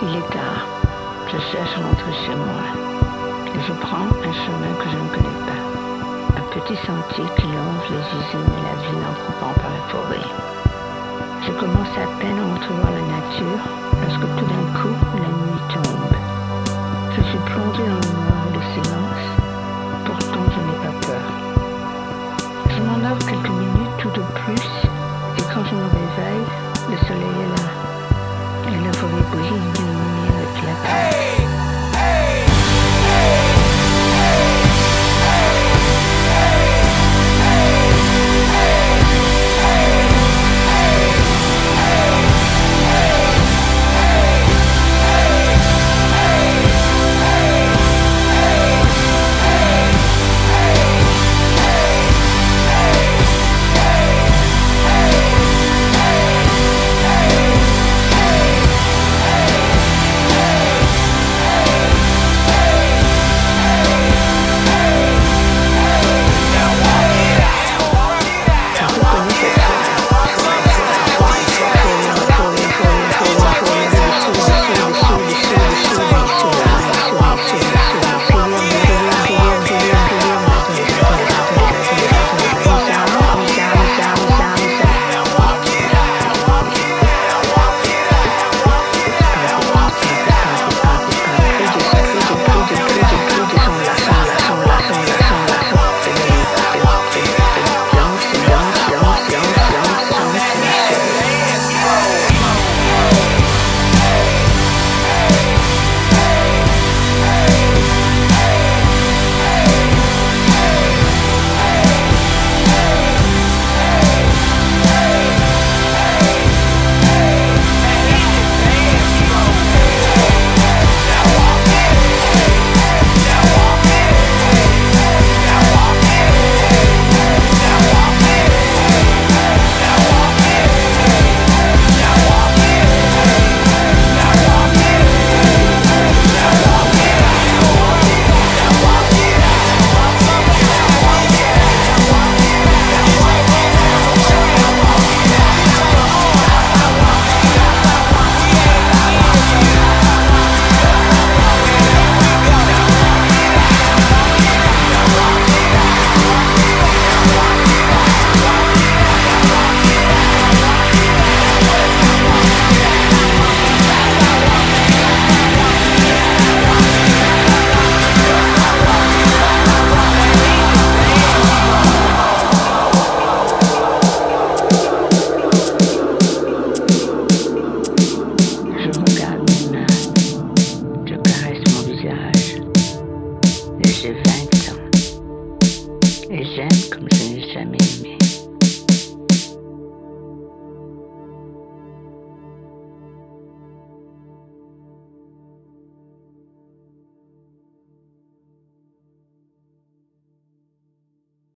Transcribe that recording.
Il est tard. Je cherche à rentrer chez moi. Et je prends un chemin que je ne connais pas. Un petit sentier qui longe les usines et la ville en coupant par la forêt. Je commence à peine à entrevoir la nature lorsque tout d'un coup la nuit tombe. Je suis plongé dans le noir et le silence. Pourtant je n'ai pas peur. Je m'endors quelques minutes tout au plus j'ai 20 ans. Et j'aime comme je n'ai jamais aimé.